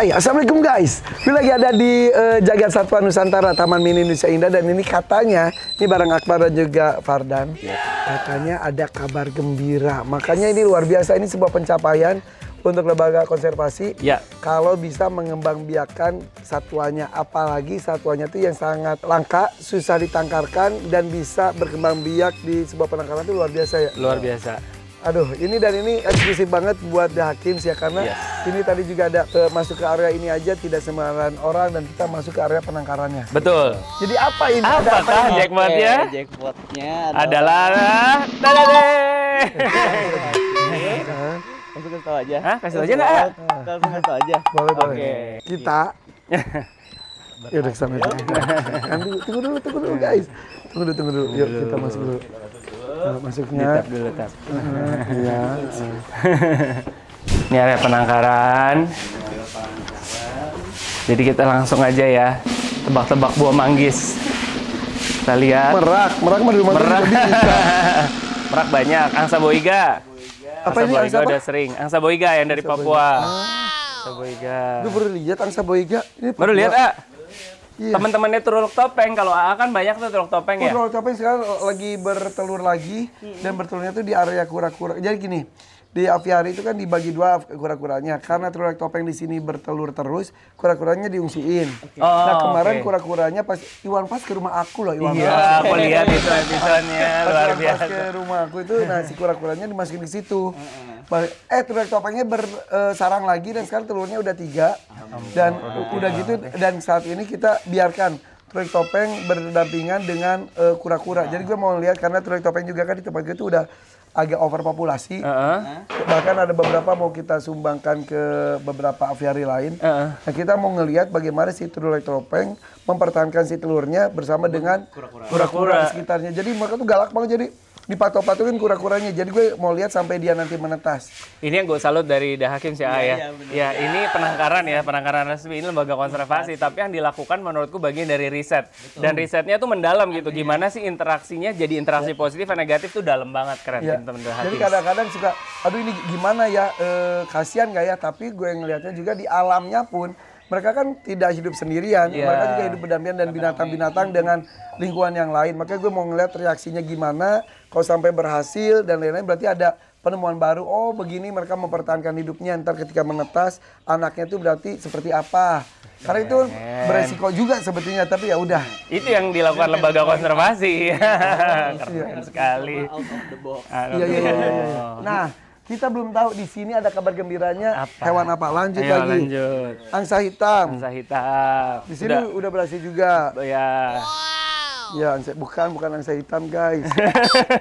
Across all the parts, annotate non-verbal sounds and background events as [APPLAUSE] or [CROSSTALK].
Hai, Assalamualaikum guys. Gue lagi ada di uh, Jagat Satwa Nusantara, Taman Mini Indonesia Indah dan ini katanya, ini barang Akbar dan juga Fardan. Katanya ada kabar gembira. Makanya ini luar biasa, ini sebuah pencapaian untuk lembaga konservasi. Ya. Kalau bisa mengembangbiakan satwanya, apalagi satwanya itu yang sangat langka, susah ditangkarkan dan bisa berkembang biak di sebuah penangkaran itu luar biasa ya. Luar biasa. Aduh, ini dan ini eksklusif banget buat The Hakims ya karena Yes. ini tadi juga ada ke, masuk ke area ini aja tidak sembarangan orang dan kita masuk ke area penangkarannya. Betul. Jadi apa ini? Ada apa Apakah ini? jackpotnya Oke, jackpotnya adalah Dadade. Langsung kasih tau aja. Hah, kasih tau aja nggak? Langsung kasih tau aja. Boleh, boleh. Oke. Kita Ya udah ke sana. Nanti tunggu dulu, tunggu dulu guys. Tunggu dulu, tunggu dulu. Yuk kita masuk dulu. Nah, masuknya. Tap dulu tap. [LAUGHS] Iya. Ini area penangkaran. Jadi kita langsung aja ya tebak-tebak buah manggis. Kita lihat. Merak, merak mah di rumah Merak. [LAUGHS] Merak banyak. Angsa boiga. Apa ini boiga angsa apa? udah sering. Angsa boiga yang dari Papua. Angsa boiga. Gue baru lihat angsa boiga. Ini Baru lihat, ah? Iya. Teman-temannya turuk topeng. Kalau AA kan banyak tuh turuk topeng ya. Kontrol capek sekarang lagi bertelur lagi dan bertelurnya tuh di area kura-kura. Jadi gini, di aviari itu kan dibagi dua kura-kuranya. Karena telur topeng di sini bertelur terus, kura-kuranya diungsiin. Oh, nah kemarin oke. kura-kuranya pas Iwan pas ke rumah aku loh, Iwan Iya, aku lihat itu episodenya luar Iwan pas biasa. ke rumah aku itu, nah si kura-kuranya dimasukin di situ. Eh telur topengnya bersarang lagi dan sekarang telurnya udah tiga dan u- udah gitu dan saat ini kita biarkan telur topeng berdampingan dengan eh, kura-kura. Jadi gue mau lihat karena telur topeng juga kan di tempat gue itu udah agak overpopulasi. Heeh. Bahkan ada beberapa mau kita sumbangkan ke beberapa aviari lain. Heeh. Nah, kita mau ngelihat bagaimana si telur topeng mempertahankan si telurnya bersama dengan kura-kura di sekitarnya. Jadi mereka tuh galak banget jadi dipatok-patokin kura-kuranya. Jadi gue mau lihat sampai dia nanti menetas. Ini yang gue salut dari The Hakim sih, A, ya. iya, bener. Ya, ini penangkaran ya, penangkaran resmi ini lembaga konservasi. Tapi yang dilakukan menurutku bagian dari riset. Dan risetnya tuh mendalam gitu. Gimana sih interaksinya jadi interaksi positif dan negatif tuh dalam banget keren Ya. teman-teman The Jadi kadang-kadang suka, aduh ini gimana ya, eh, kasihan gak ya? Tapi gue ngelihatnya juga di alamnya pun mereka kan tidak hidup sendirian, Iya. mereka juga hidup berdampingan dan binatang-binatang dengan lingkungan yang lain. Makanya gue mau ngeliat reaksinya gimana, kalau sampai berhasil dan lain-lain berarti ada penemuan baru. Oh begini mereka mempertahankan hidupnya, ntar ketika menetas anaknya itu berarti seperti apa. Karena itu beresiko juga sebetulnya, tapi ya udah. Itu yang dilakukan lembaga konservasi. [LAUGHS] keren sekali. Out of the box. Iya iya iya. iya, iya. Nah, kita belum tahu di sini ada kabar gembiranya Apa? hewan apa. Lanjut Ayo lagi. lanjut. Angsa hitam. Angsa hitam. Di sini udah, berhasil juga. Udah. Ya. Ya, angsa, bukan bukan angsa hitam, guys.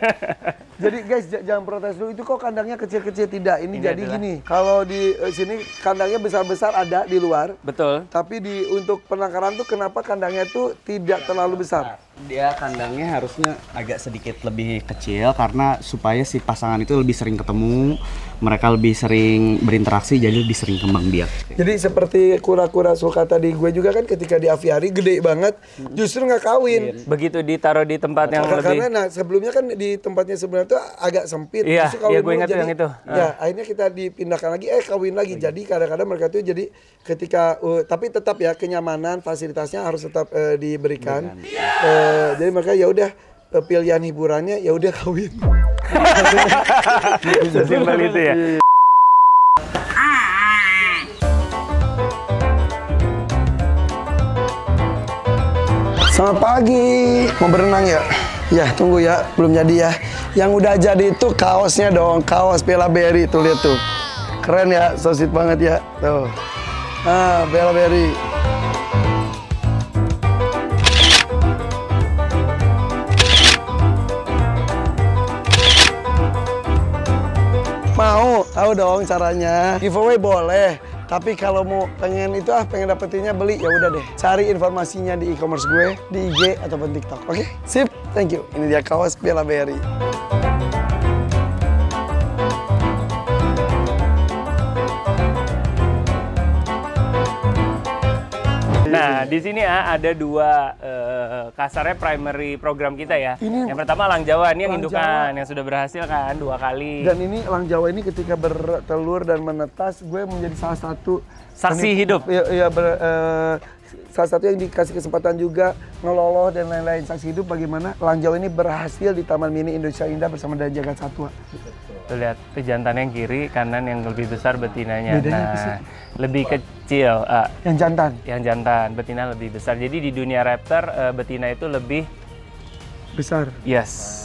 [LAUGHS] jadi guys, jangan protes dulu. Itu kok kandangnya kecil-kecil tidak. Ini, Ini jadi adalah- gini. Kalau di eh, sini kandangnya besar-besar ada di luar. Betul. Tapi di untuk penangkaran tuh kenapa kandangnya tuh tidak terlalu besar? Dia kandangnya harusnya agak sedikit lebih kecil karena supaya si pasangan itu lebih sering ketemu, mereka lebih sering berinteraksi jadi lebih sering kembang biak. Jadi seperti kura-kura suka tadi gue juga kan ketika di aviari gede banget, justru nggak kawin. Begitu ditaruh di tempat yang Karena, lebih karena nah sebelumnya kan di tempatnya sebenarnya tuh agak sempit. Iya, Justru kawin iya, gue ingat jadi- yang itu. Ya, akhirnya kita dipindahkan lagi, eh kawin lagi. Jadi kadang-kadang mereka tuh jadi ketika, uh, tapi tetap ya kenyamanan, fasilitasnya harus tetap eh, diberikan. Eh, jadi mereka ya udah eh, pilihan hiburannya ya udah [LAUGHS] kawin. [LAUGHS] sesimpel itu ya. Selamat pagi. Mau berenang ya? Ya, tunggu ya. Belum jadi ya. Yang udah jadi itu kaosnya dong. Kaos Bella Berry. Tuh, lihat tuh. Keren ya. So sweet banget ya. Tuh. Ah, Bella Berry. Tahu dong caranya. Giveaway boleh. Tapi kalau mau pengen itu ah pengen dapetinnya beli ya udah deh. Cari informasinya di e-commerce gue di IG ataupun TikTok. Oke? Sip. Thank you. Ini dia kaos Bella Berry. Nah, Nah, di sini ah, ada dua eh, kasarnya primary program kita ya. Ini- yang pertama Lang Jawa, ini yang indukan yang sudah berhasil kan dua kali. Dan ini elang Jawa ini ketika bertelur dan menetas, gue menjadi salah satu Saksi hidup. Iya, iya, ber- eh, salah satu yang dikasih kesempatan juga ngeloloh dan lain-lain saksi hidup bagaimana elang Jawa ini berhasil di Taman Mini Indonesia Indah bersama dan Jagat Satwa. Tuh lihat pejantan yang kiri, kanan yang lebih besar betinanya. Bedanya nah, lebih kecil. ah, Yang jantan. yang jantan, betina lebih besar. Jadi di dunia raptor eh, betina itu lebih besar. yes.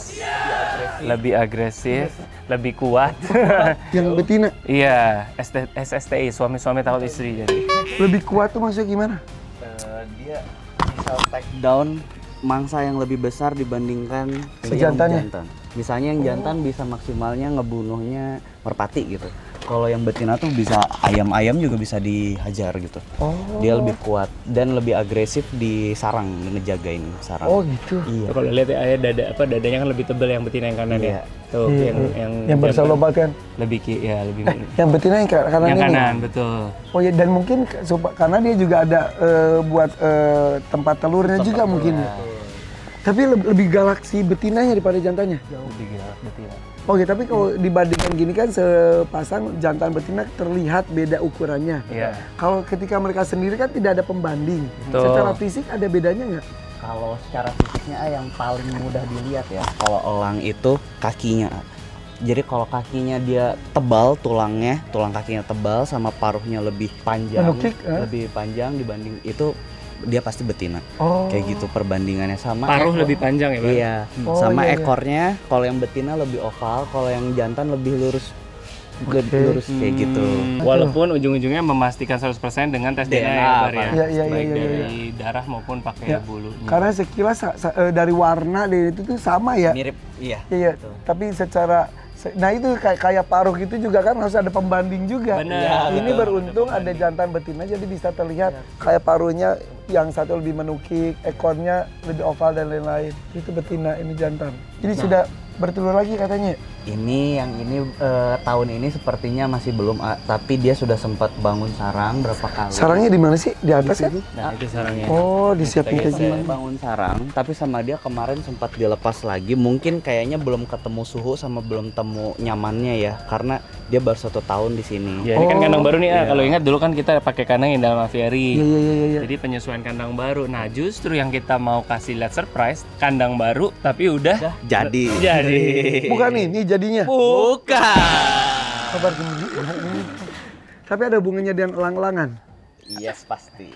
Lebih agresif, lebih kuat. [LAUGHS] Yang betina Iya, ST SSTI, suami-suami takut istri jadi. lebih kuat tuh maksudnya gimana? Eh, dia bisa take down mangsa yang lebih besar dibandingkan Sejantannya? yang jantan. Misalnya yang jantan bisa maksimalnya ngebunuhnya merpati gitu. Kalau yang betina tuh bisa ayam-ayam juga bisa dihajar gitu. Oh. Dia lebih kuat dan lebih agresif di sarang, ngejagain sarang. Oh gitu. Iya. Kalau lihat ya ayah dada apa dadanya kan lebih tebal yang betina yang kanan Iya. ya. Tuh Iya, yang yang yang jantan kan. lebih ki ya lebih Yang betina yang ka- kanan yang ini. kanan betul. Oh ya dan mungkin karena dia juga ada eh, buat eh, tempat telurnya juga mungkin. ya. Tapi lebih, lebih galak si betinanya daripada jantannya. Lebih galak betina. Oke, tapi kalau dibandingkan gini kan sepasang jantan betina terlihat beda ukurannya. Iya. Kalau ketika mereka sendiri kan tidak ada pembanding. Betul. Secara fisik ada bedanya nggak? Kalau secara fisiknya ah, yang paling mudah dilihat ya. Kalau elang itu kakinya. Jadi kalau kakinya dia tebal tulangnya, tulang kakinya tebal sama paruhnya lebih panjang, Menukik, eh? lebih panjang dibanding itu dia pasti betina. Oh. Kayak gitu perbandingannya sama Paruh ekor- lebih panjang ya, Bang? Iya, Oh, sama iya, iya. ekornya kalau yang betina lebih oval, kalau yang jantan lebih lurus. Lebih Oke. lurus kayak gitu. Hmm, Walaupun ujung-ujungnya memastikan 100% dengan tes DNA, DNA, ya, Bar, ya. Iya, iya, iya, Baik iya, dari darah maupun pakai Ya. bulunya. Karena sekilas eh, dari warna dari itu tuh sama ya. Mirip, iya. Iya, tapi secara se- Nah itu kayak kayak paruh gitu juga kan harus ada pembanding juga. Benar, Ini betul. beruntung ada jantan betina jadi bisa terlihat kayak paruhnya yang satu lebih menukik, ekornya lebih oval dan lain-lain. Itu betina, ini jantan. Jadi sudah bertelur lagi katanya. Ini yang ini eh, tahun ini sepertinya masih belum, ah, tapi dia sudah sempat bangun sarang berapa kali. Sarangnya di mana sih? Di atas kan? Nah, itu sarangnya. Oh, disiapin Sempat gini. bangun sarang, tapi sama dia kemarin sempat dilepas lagi. Mungkin kayaknya belum ketemu suhu sama belum temu nyamannya ya, karena dia baru satu tahun di sini. Ya, ini kan Oh, kandang baru nih, ah. Kalau ingat dulu kan kita pakai kandang yang dalam aviary. Iya, iya, iya, iya. Jadi penyesuaian kandang baru. Nah, justru yang kita mau kasih lihat surprise, kandang baru tapi udah Jadi. jadi. Bukan nih, ini jadinya. Bukan. Kabar gembira ini. Tapi ada hubungannya dengan elang-elangan. Yes pasti.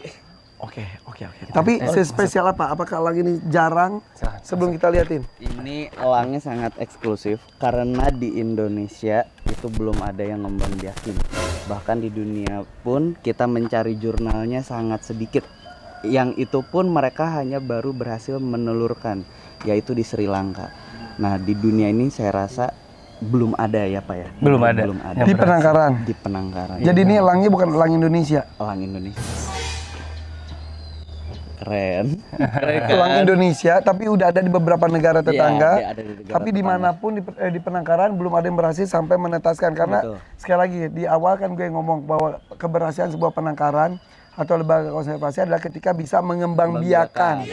Oke, oke, oke. Tapi spesial apa? Apakah elang ini jarang sebelum kita liatin? Ini elangnya sangat eksklusif karena di Indonesia itu belum ada yang ngembang biakin. Bahkan di dunia pun kita mencari jurnalnya sangat sedikit. Yang itu pun mereka hanya baru berhasil menelurkan, yaitu di Sri Lanka. Nah di dunia ini saya rasa belum ada ya pak ya. Belum ada. Belum ada. Di penangkaran. Di penangkaran. Jadi ini elangnya bukan elang Indonesia. elang Indonesia. Keren. Elang Indonesia, tapi udah ada di beberapa negara tetangga. dia ada di negara tapi di mana pun di, eh, di penangkaran belum ada yang berhasil sampai menetaskan karena Betul. sekali lagi di awal kan gue ngomong bahwa keberhasilan sebuah penangkaran atau lembaga konservasi adalah ketika bisa mengembang biakan.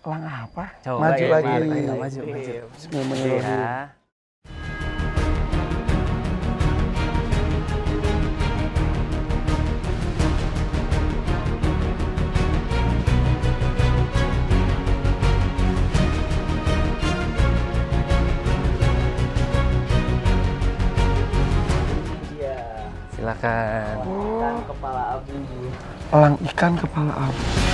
Elang apa? Coba maju ya, lagi. Bar. Ayo, maju, maju. Bismillahirrahmanirrahim. Ya. Silakan. kepala abu. Elang ikan kepala abu.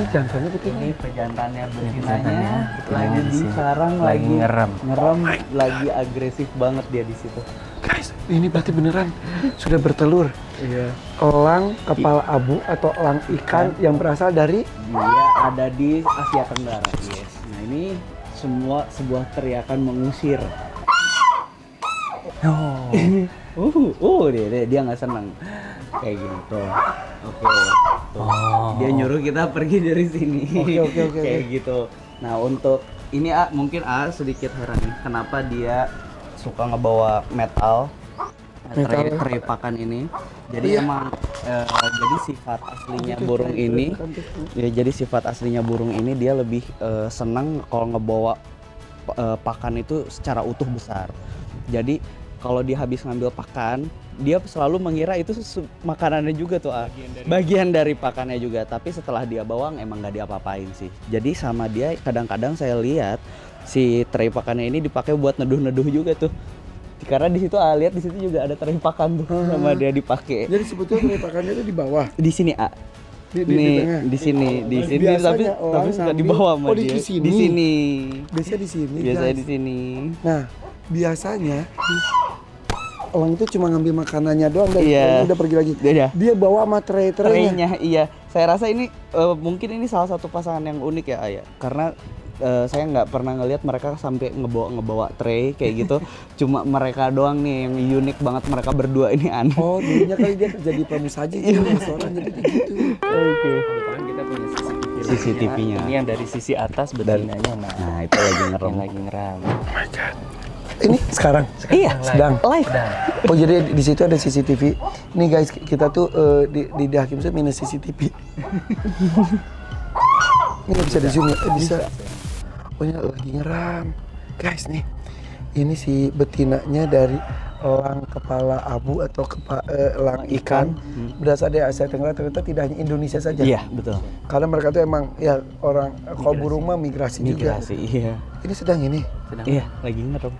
Ini jantannya betul Ini pejantannya betinanya lagi di sarang Lagi lagi ngerem. ngerem lagi agresif banget dia di situ. Guys, ini berarti beneran sudah bertelur. Iya. Elang kepala abu atau elang ikan yang berasal dari Dia ada di Asia Tenggara. Yes. Nah ini semua sebuah teriakan mengusir. Oh. [LAUGHS] Uh, uh dia dia, dia nggak senang kayak gini tuh. Oke. Tuh. Oh. Dia nyuruh kita pergi dari sini. Oke, oke, oke, kayak gitu. Nah untuk ini A mungkin A sedikit heran kenapa dia suka ngebawa metal tray, Metal. tray pakan ini. Jadi emang eh, jadi sifat aslinya burung ini ya jadi sifat aslinya burung ini dia lebih eh, senang kalau ngebawa eh, pakan itu secara utuh besar. Jadi kalau dia habis ngambil pakan, dia selalu mengira itu makanannya juga tuh, A. bagian dari pakannya juga. Tapi setelah dia bawang emang nggak diapa-apain sih. Jadi sama dia kadang-kadang saya lihat si tray pakannya ini dipakai buat neduh-neduh juga tuh. Karena di situ A lihat di situ juga ada tray pakan tuh sama dia dipakai. Jadi sebetulnya pakannya itu di bawah. Di sini A. Di, di, di nih tengah. di sini di sini tapi tapi suka ngambil- dibawa sama oh, di dia sini. di sini Biasanya di sini. biasanya di sini Nah, biasanya orang itu cuma ngambil makanannya doang dan Iya. udah pergi lagi. Dia- dia. Dia bawa sama tray-traynya. Traynya iya. Saya rasa ini eh, mungkin ini salah satu pasangan yang unik ya Ayah. Karena eh, saya nggak pernah ngelihat mereka sampai ngebawa ngebawa tray kayak gitu. [LAUGHS] Cuma mereka doang nih yang unik banget mereka berdua ini aneh. Oh, dulunya kali dia kerja di pramusaji di restoran jadi kayak gitu. Oke. Kebetulan kita punya CCTV. CCTV-nya. Ini yang dari sisi atas betinanya nah, Nah, itu lagi ngerem. yang lagi ngeram. Ini sekarang. Iya, sedang. live. Oh jadi di situ ada CCTV. Nih guys, kita tuh eh, di di, di Hakim Sud minus CCTV. [LAUGHS] ini nggak bisa di zoom ya? Eh, bisa. Oh ini lagi ngeram. Guys nih, ini si betinanya dari elang kepala abu atau kepa, eh, elang ikan, berasal dari Asia Tenggara ternyata tidak hanya Indonesia saja. Iya, betul. Karena mereka tuh emang ya orang kalau burung mah migrasi, Migrasi, iya. juga. Ini sedang ini. Sedang Iya, lagi ngerem.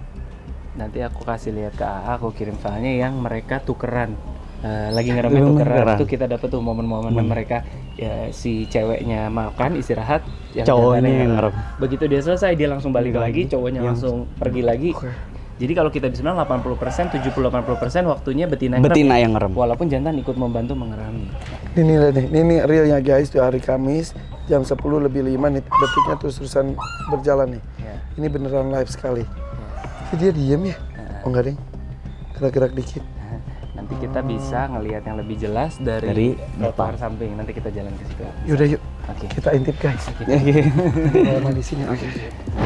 Nanti aku kasih lihat ke AA, aku kirim filenya yang mereka tukeran. Eh, lagi ngeremnya Tukeran. tukeran. Itu kita dapat tuh momen-momen mereka ya, si ceweknya makan istirahat, yang Cowoknya yang ngerem. Begitu dia selesai dia langsung balik lagi, lagi. cowoknya Yang- langsung pergi lagi. Jadi kalau kita bisa bilang 80%, 70-80% waktunya betina yang Betina ngerem. yang ngerem. Walaupun jantan ikut membantu mengerami. Ini lihat nih, ini realnya guys tuh hari Kamis jam 10 lebih 5 nih detiknya terus terusan berjalan nih. Ya. Ini beneran live sekali. Tapi dia diem ya? Oh enggak deh, gerak-gerak dikit. Nanti kita bisa ngelihat yang lebih jelas dari, Dari trotoar samping. Nanti kita jalan ke situ. Yaudah yuk, Oke. kita intip guys. [LAUGHS] Di sini. Oke. Oke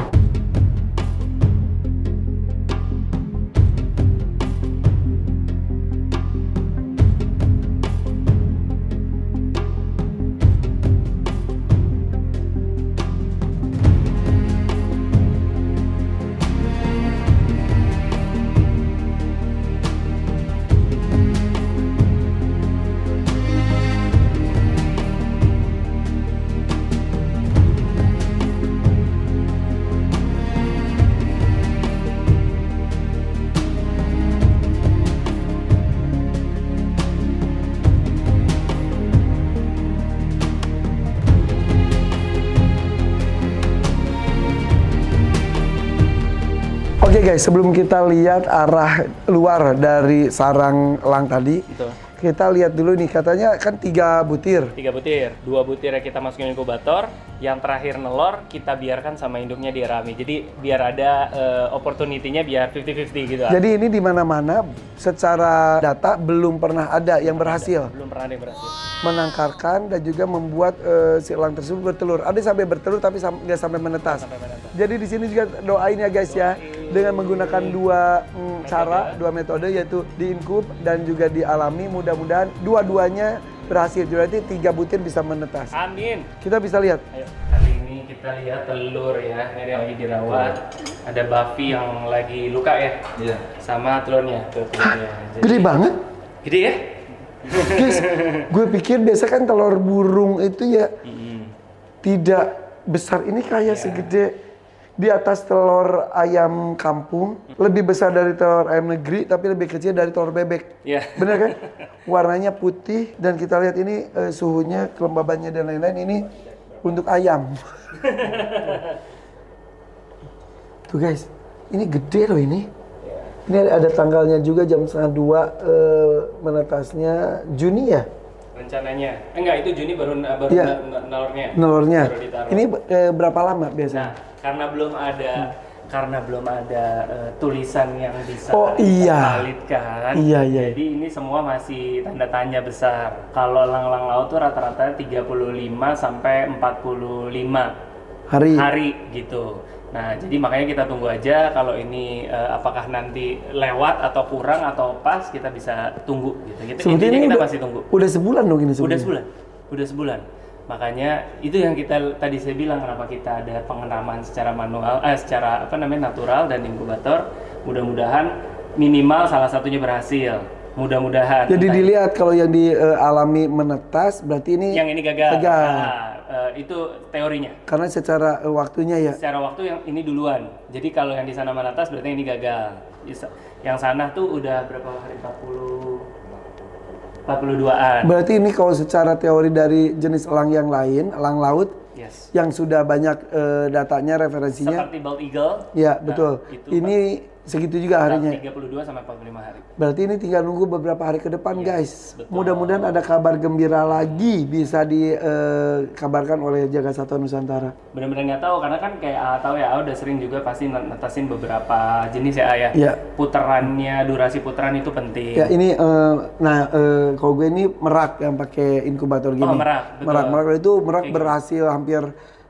guys, sebelum kita lihat arah luar dari sarang elang tadi, Betul. kita lihat dulu nih katanya kan tiga butir. Tiga butir, dua butir yang kita masukin inkubator, yang terakhir nelor kita biarkan sama induknya di rami. Jadi biar ada eh, opportunity-nya biar 50-50 gitu. Jadi ini di mana-mana secara data belum pernah ada yang berhasil Belum pernah ada yang berhasil. menangkarkan dan juga membuat eh, si elang tersebut bertelur. Ada sampai bertelur tapi sam- nggak sampai menetas. Jadi di sini juga doain ya guys ya dengan menggunakan dua mm, cara, dua metode yaitu diinkub dan juga dialami. Mudah-mudahan dua-duanya berhasil. Berarti tiga butir bisa menetas. Amin. Kita bisa lihat. Ayo, kali ini kita lihat telur ya. Ini yang lagi dirawat. Ada Buffy yang lagi luka ya. Iya. Sama telurnya, tuh telurnya. Jadi- Gede banget. Gede ya? Guys, gue pikir biasa kan telur burung itu ya tidak besar. Ini kayak segede di atas telur ayam kampung, lebih besar dari telur ayam negeri, tapi lebih kecil dari telur bebek. Iya. Bener kan? Warnanya putih dan kita lihat ini eh, suhunya, kelembabannya dan lain-lain ini untuk ayam. [LAUGHS] Tuh guys, ini gede loh ini. Ini ada tanggalnya juga jam setengah dua eh, menetasnya Juni ya Rencananya. Eh, enggak, itu Juni baru baru Iya. na- na- nelurnya. nelurnya. Baru ditaruh. Ini eh, berapa lama Nah, biasanya? Karena belum ada karena belum ada eh, tulisan yang bisa Oh, iya. valid kan. Iya, iya. Jadi ini semua masih tanda tanya besar. Kalau lang-lang laut tuh rata-rata 35 sampai 45 hari. hari gitu. Nah, jadi makanya kita tunggu aja kalau ini eh, apakah nanti lewat atau kurang atau pas kita bisa tunggu gitu. Gitu intinya ini kita udah, masih tunggu. udah sebulan dong ini Udah sebenarnya. sebulan. Udah sebulan. Makanya itu yang kita tadi saya bilang kenapa kita ada pengenaman secara manual eh secara apa namanya natural dan inkubator. Mudah-mudahan minimal salah satunya berhasil. Mudah-mudahan. Jadi Entah dilihat kalau yang dialami menetas berarti ini yang ini gagal. Gagal. Nah, eh, itu teorinya. karena secara eh, waktunya ya. secara waktu yang ini duluan. Jadi kalau yang di sana menetas berarti ini gagal. Yang sana tuh udah berapa hari 40 42-an. Berarti ini kalau secara teori dari jenis elang yang lain, elang laut Yes. yang sudah banyak eh, datanya referensinya, Seperti bald eagle. ya Nah, betul. itu ini segitu juga harinya. 32 sampai 45 hari. Berarti ini tinggal nunggu beberapa hari ke depan, guys. betul. Mudah-mudahan ada kabar gembira lagi bisa dikabarkan oleh Jaga Satwa Nusantara. Benar-benar nggak tahu karena kan kayak A tahu ya, A udah sering juga pasti netasin beberapa jenis ya A ya. Ya. Puterannya, durasi puteran itu penting. Ya ini, eh, nah eh, kalau gue ini merak yang pakai inkubator gini. Oh, merak, betul. merak, merak itu merak berhasil hampir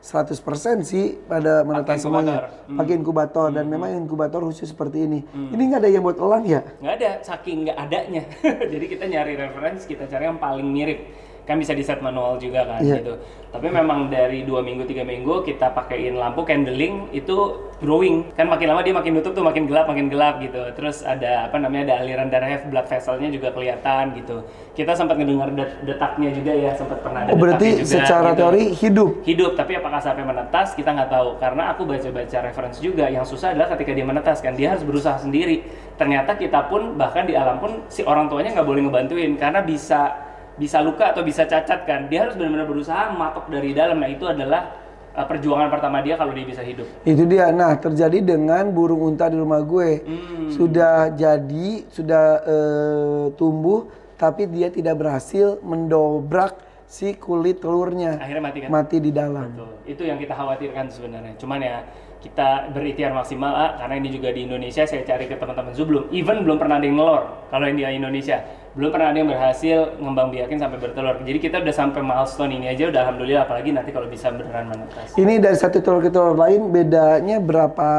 100% sih pada menetas semuanya. Hmm. Pakai inkubator dan memang inkubator khusus seperti ini. Ini nggak ada yang buat elang ya? nggak ada saking nggak adanya [LAUGHS] jadi kita nyari referensi kita cari yang paling mirip kan bisa di set manual juga kan Iya. gitu. Tapi memang dari dua minggu tiga minggu kita pakein lampu candling itu growing. Kan makin lama dia makin nutup tuh makin gelap makin gelap gitu. Terus ada apa namanya ada aliran darah blood vesselnya juga kelihatan gitu. Kita sempat ngedengar det- detaknya juga ya sempat pernah Oh ada berarti detaknya juga, secara gitu. teori hidup. hidup tapi apakah sampai menetas? Kita nggak tahu. Karena aku baca-baca referensi juga. Yang susah adalah ketika dia menetas kan dia harus berusaha sendiri. Ternyata kita pun bahkan di alam pun si orang tuanya nggak boleh ngebantuin. Karena bisa bisa luka atau bisa cacat kan dia harus benar-benar berusaha matok dari dalam nah itu adalah uh, perjuangan pertama dia kalau dia bisa hidup Itu dia. Nah, terjadi dengan burung unta di rumah gue. Hmm. Sudah jadi, sudah eh, tumbuh, tapi dia tidak berhasil mendobrak si kulit telurnya. akhirnya mati kan Mati di dalam. Betul. Itu yang kita khawatirkan sebenarnya. Cuman ya kita berikhtiar maksimal ah, karena ini juga di Indonesia saya cari ke teman-teman zoo belum even belum pernah ada yang nelor kalau yang di Indonesia belum pernah ada yang berhasil ngembang biakin sampai bertelur. Jadi kita udah sampai milestone ini aja udah alhamdulillah apalagi nanti kalau bisa beneran menetas. Ini dari satu telur ke telur lain bedanya berapa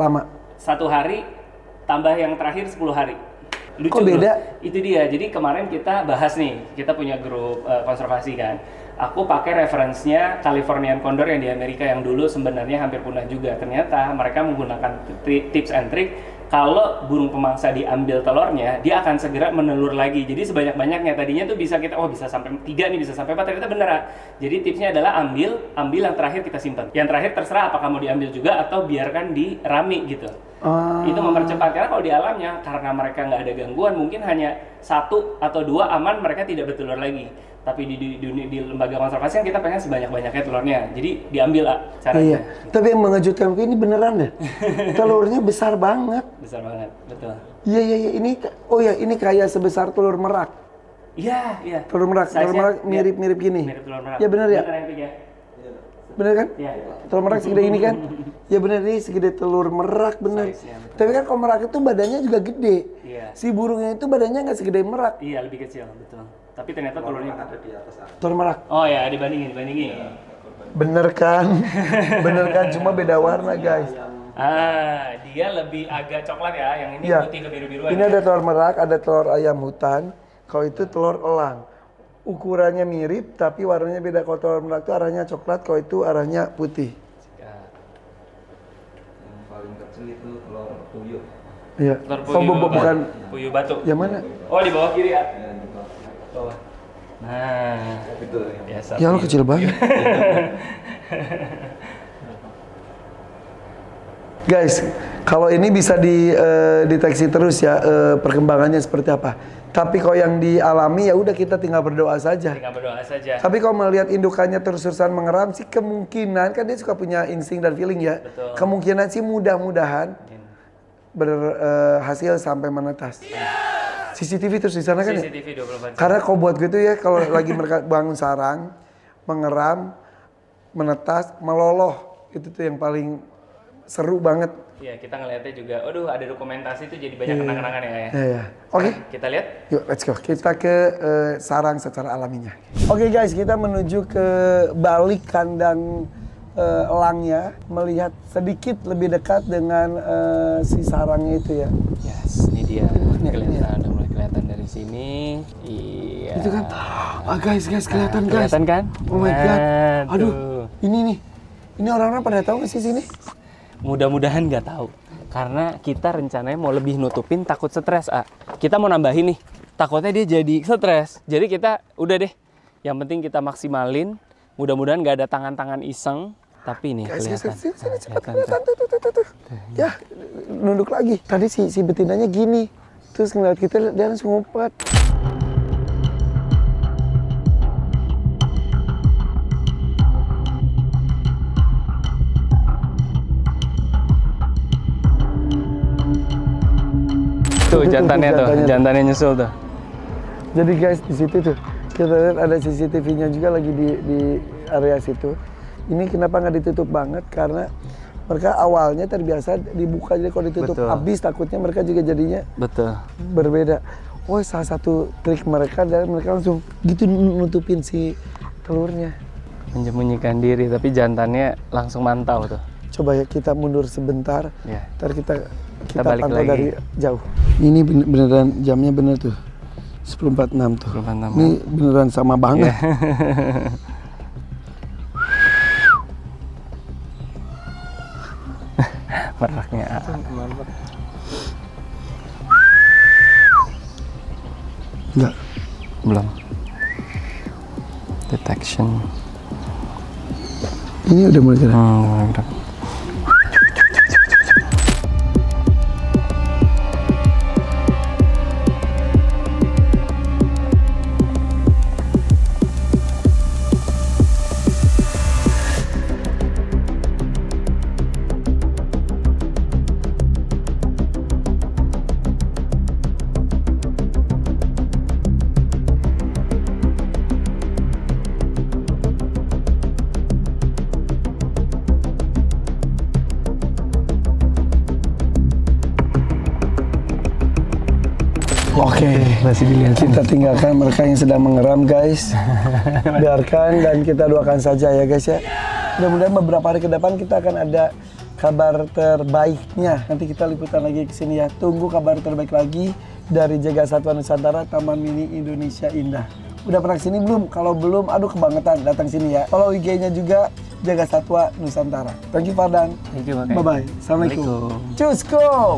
lama? satu hari tambah yang terakhir 10 hari. Lucu Kok beda? itu dia. Jadi kemarin kita bahas nih kita punya grup eh, konservasi kan. Aku pakai referensinya Californian Condor yang di Amerika yang dulu sebenarnya hampir punah juga. Ternyata mereka menggunakan tips and trick kalau burung pemangsa diambil telurnya dia akan segera menelur lagi. Jadi sebanyak banyaknya tadinya tuh bisa kita oh bisa sampai tiga nih bisa sampai empat ternyata beneran. Jadi tipsnya adalah ambil ambil yang terakhir kita simpan. Yang terakhir terserah apakah mau diambil juga atau biarkan di rami gitu Ah, itu mempercepat karena kalau di alamnya karena mereka nggak ada gangguan mungkin hanya satu atau dua aman mereka tidak bertelur lagi tapi di, di, di, di lembaga konservasi kan kita pengen sebanyak banyaknya telurnya jadi diambil lah iya. caranya Tapi yang mengejutkan ini beneran deh. [LAUGHS] Telurnya besar banget. besar banget betul Iya iya iya ini oh ya ini kayak sebesar telur merak. iya iya Telur merak, telur merak iya, mirip-mirip gini. mirip telur merak Ya bener ya? bener Pik, ya Bener kan? Iya. Telur merak segede ini kan? [LAUGHS] Ya bener ini segede telur merak bener. Size-nya, betul. Tapi kan kalau merak itu badannya juga gede. iya Si burungnya itu badannya nggak segede merak. iya lebih kecil betul tapi ternyata telurnya Telur merak. oh ya dibandingin dibandingin Bener kan? [LAUGHS] bener kan? Cuma beda warna guys. ah dia lebih agak coklat ya yang ini Iya. putih kebiru biruan Ini ada telur merak, ada telur ayam hutan. Kalau itu telur elang. Ukurannya mirip, tapi warnanya beda. Kalau telur merak itu arahnya coklat, kalau itu arahnya putih. yang paling kecil itu telur puyuh Iya. telur Oh, bu- bu- bukan. puyuh batu Yang mana? oh di bawah kiri ya ya bawah. bawah. Nah, itu biasa. Ya lo kecil banget. [LAUGHS] Guys, kalau ini bisa dideteksi terus ya eh, perkembangannya seperti apa. Tapi kalau yang dialami ya udah kita tinggal berdoa saja. Tinggal berdoa saja. Tapi kalau melihat indukannya terus-terusan mengeram sih kemungkinan kan dia suka punya insting dan feeling ya. Betul. Kemungkinan sih mudah-mudahan berhasil sampai menetas. CCTV terus di sana kan ya? CCTV 24 jam. Karena kalau buat gue tuh ya kalau lagi mereka bangun sarang, mengeram, menetas, meloloh itu tuh yang paling seru banget. Iya, kita ngeliatnya juga, aduh ada dokumentasi itu jadi banyak kenang-kenangan ya. ya. Ya, ya. Oke, Kita lihat. yuk let's go. Kita ke eh, sarang secara alaminya. Oke guys, kita menuju ke balik kandang eh, elangnya melihat sedikit lebih dekat dengan eh, si sarangnya itu ya. Yes, ini dia. Nih, kelihatan, udah mulai kelihatan dari sini. Iya. Itu kan, ah guys, guys kelihatan guys. Kelihatan kan? Oh my god, Nah, aduh, tuh. ini nih, ini orang-orang pada tahu nggak sih sini? Mudah-mudahan nggak tahu. Karena kita rencananya mau lebih nutupin takut stres, A. Kita mau nambahin nih. Takutnya dia jadi stres. Jadi kita udah deh. Yang penting kita maksimalin. Mudah-mudahan nggak ada tangan-tangan iseng. Tapi nih Guys, kelihatan. sini, sini, cepat kelihatan kelihatan tuh. tuh, tuh, tuh, tuh, tuh. Ya, nunduk lagi. Tadi si si betinanya gini, terus ngeliat kita dia langsung ngumpet. [LAUGHS] Tuh jantannya tuh, jantannya. jantannya nyusul tuh. Jadi guys di situ tuh kita lihat ada CCTV-nya juga lagi di di area situ. Ini kenapa nggak ditutup banget karena mereka awalnya terbiasa dibuka jadi kalau ditutup Betul. habis takutnya mereka juga jadinya Betul. berbeda. Oh salah satu trik mereka adalah mereka langsung gitu nutupin si telurnya. Menyembunyikan diri, tapi jantannya langsung mantau tuh. Coba ya kita mundur sebentar. Ya. Ntar kita kita, balik pantau lagi. dari jauh. Ini bener- beneran jamnya bener tuh. 10.46 tuh. 10.46. Ini beneran sama banget. [LAUGHS] Meraknya A. Enggak. Belum. Detection. Ini udah mulai gerak. Hmm, gerak. Masih dilihat. kita tinggalkan mereka yang sedang mengeram guys. [LAUGHS] Biarkan dan kita doakan saja ya guys ya. Mudah-mudahan beberapa hari ke depan kita akan ada kabar terbaiknya. Nanti kita liputan lagi ke sini ya. Tunggu kabar terbaik lagi dari Jaga Satwa Nusantara Taman Mini Indonesia Indah. Udah pernah ke sini belum? Kalau belum, aduh kebangetan datang sini ya. Follow IG-nya juga Jaga Satwa Nusantara. Thank you Padang. Thank you. Bye bye. Assalamualaikum. Assalamualaikum. Cus go.